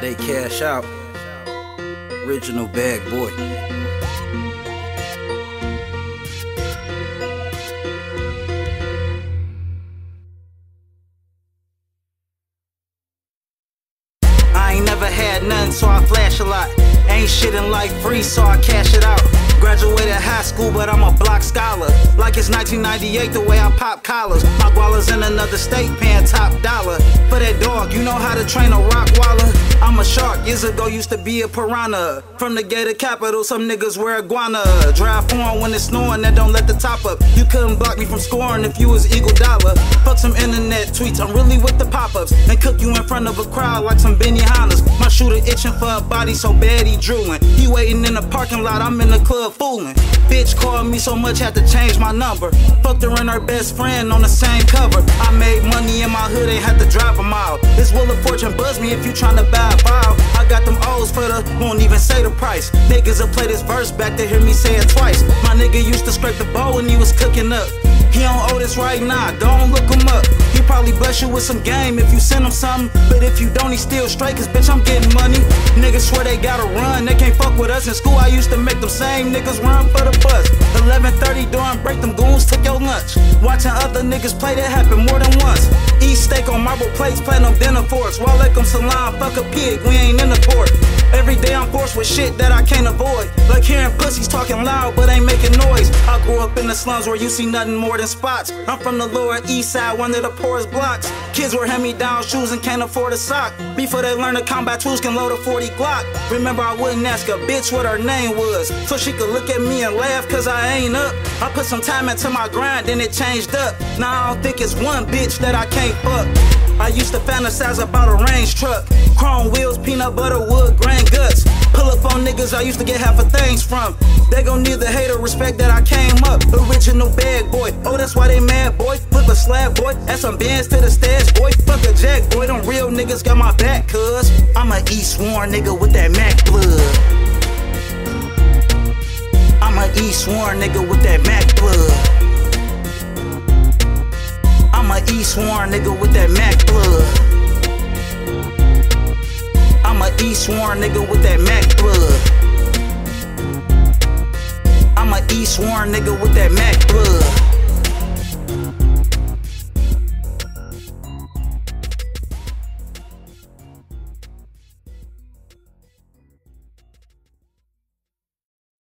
Hey, Cashout. Original bag boy. I ain't never had nothing, so I flash a lot. Ain't shit in life free, so I cash it out. Graduated school, but I'm a block scholar. Like it's 1998, the way I pop collars. My guala's in another state, paying top dollar. For that dog, you know how to train a Rottweiler. I'm a shark, years ago used to be a piranha. From the gated capital, some niggas wear iguana. Drive on when it's snowing, that don't let the top up. You couldn't block me from scoring if you was Eagle Dollar. Fuck some internet tweets, I'm really with the pop ups. And cook you in front of a crowd like some Benihana's. My shooter itching for a body so bad he drooling. He waiting in the parking lot, I'm in the club fooling. Bitch called me so much, had to change my number. Fucked her and her best friend on the same cover. I made money in my hood, ain't had to drive a mile. This Wheel of Fortune buzz me if you tryna buy a vial. I got them O's for the, won't even say the price. Niggas will play this verse back to hear me say it twice. My nigga used to scrape the bowl when he was cooking up. He don't owe this right now, don't look him up. He probably bless you with some game if you send him something. But if you don't, he still straight, cause bitch, I'm getting money. Niggas swear they gotta run, they can't fuck with us. In school, I used to make them same niggas run for the bus. 11:30 during break, them goons took your lunch. Watching other niggas play, that happen more than once. Eat steak on marble plates, platinum dinner forks. While like them salam, fuck a pig, we ain't in the port. Every day I'm forced with shit that I can't avoid. Like hearing pussies talking loud, but ain't making noise. I grew up in the slums where you see nothing more than spots. I'm from the lower east side, one of the poorest blocks. Kids wear hand-me-down shoes and can't afford a sock. Before they learn the combat tools can load a 40 Glock. Remember I wouldn't ask a bitch what her name was. So she could look at me and laugh cause I ain't up. I put some time into my grind, then it changed up. Now I don't think it's one bitch that I can't fuck. I used to fantasize about a range truck. Chrome wheels, peanut butter, wood, grain guts. Pull up on niggas I used to get half of things from. They gon' need the hate or respect that I came up. Original bag boy. Oh, that's why they mad, boy. Flip a slab, boy. Add some bands to the stash, boy. Fuck a jack, boy. Them real niggas got my back, cuz. I'm a East Warren nigga with that Mack blood. I'm a East Warren nigga with that Mack blood. I'm a East Warren nigga with that Mack blood. I'm a East Warren nigga with that Mack blood. I'm a East Warren nigga with that Mack blood.